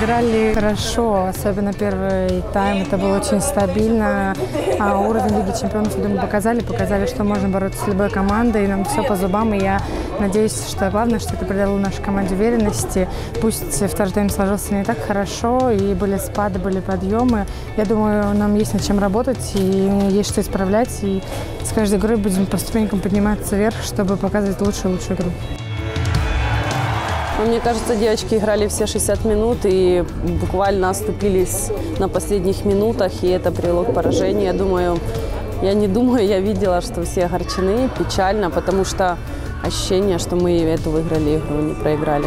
Играли хорошо, особенно первый тайм. Это было очень стабильно. А уровень Лиги Чемпионов, я думаю, показали. Показали, что можно бороться с любой командой. И нам все по зубам. И я надеюсь, что главное, что это придало нашей команде уверенности. Пусть второй тайм сложился не так хорошо. И были спады, были подъемы. Я думаю, нам есть над чем работать. И есть что исправлять. И с каждой игрой будем по ступенькам подниматься вверх, чтобы показывать лучшую и лучшую игру. Ну, Мне кажется, девочки играли все 60 минут и буквально оступились на последних минутах, и это привело к поражению. Я думаю, я не думаю, я видела, что все огорчены, печально, потому что ощущение, что мы эту выиграли игру, не проиграли.